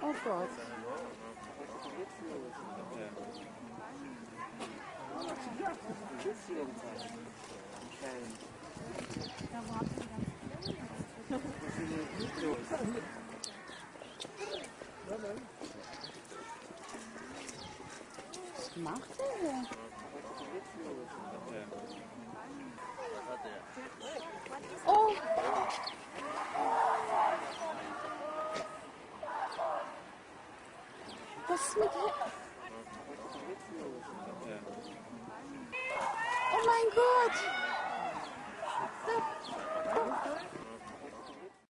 Oh Gott. Was macht er hier? Oh! Was ist mit dir? Oh mein Gott!